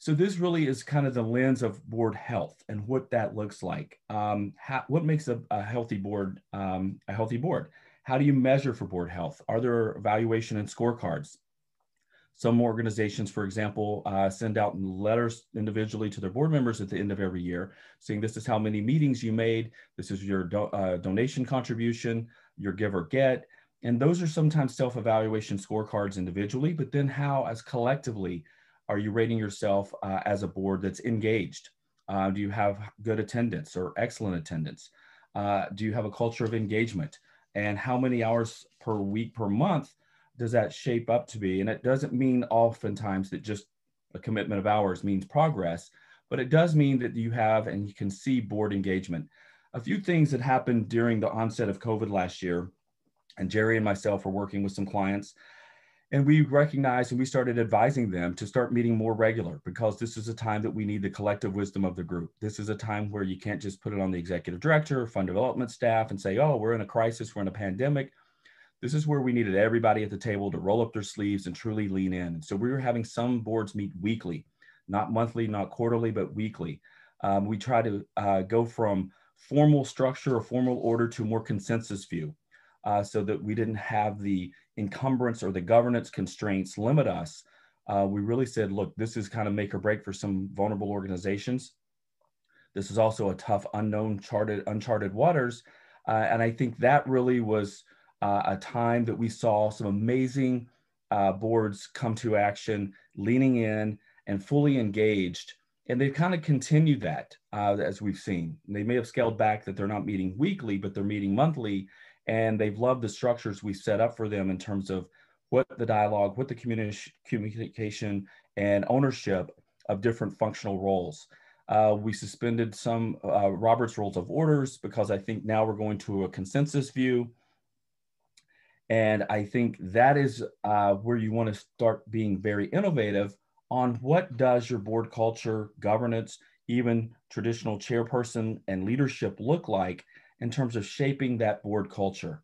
So this really is kind of the lens of board health and what that looks like. Um, how, what makes a, a healthy board um, a healthy board? How do you measure for board health? Are there evaluation and scorecards? Some organizations, for example, uh, send out letters individually to their board members at the end of every year, saying this is how many meetings you made, this is your do uh, donation contribution, your give or get. And those are sometimes self-evaluation scorecards individually, but then how as collectively are you rating yourself uh, as a board that's engaged? Uh, do you have good attendance or excellent attendance? Uh, do you have a culture of engagement? And how many hours per week per month does that shape up to be? And it doesn't mean oftentimes that just a commitment of hours means progress, but it does mean that you have and you can see board engagement. A few things that happened during the onset of COVID last year, and Jerry and myself were working with some clients and we recognized and we started advising them to start meeting more regular because this is a time that we need the collective wisdom of the group. This is a time where you can't just put it on the executive director, fund development staff, and say, oh, we're in a crisis, we're in a pandemic. This is where we needed everybody at the table to roll up their sleeves and truly lean in. So we were having some boards meet weekly, not monthly, not quarterly, but weekly. Um, we try to uh, go from formal structure or formal order to more consensus view uh, so that we didn't have the encumbrance or the governance constraints limit us. Uh, we really said, look, this is kind of make or break for some vulnerable organizations. This is also a tough, unknown, charted, uncharted waters. Uh, and I think that really was uh, a time that we saw some amazing uh, boards come to action, leaning in and fully engaged. And they've kind of continued that uh, as we've seen. They may have scaled back that they're not meeting weekly, but they're meeting monthly and they've loved the structures we set up for them in terms of what the dialogue, what the communi- communication and ownership of different functional roles. Uh, we suspended some uh, Robert's Rules of Orders because I think now we're going to a consensus view. And I think that is uh, where you want to start being very innovative on what does your board culture, governance, even traditional chairperson and leadership look like in terms of shaping that board culture.